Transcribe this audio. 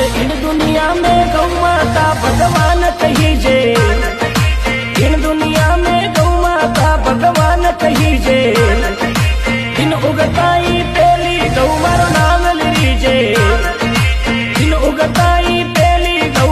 हर इन दुनिया में गौ माता भगवान कही जे इन दुनिया में गौ माता भगवान कही जे इन उगताई पहली गौ मारो नाम लीजे इन उगताई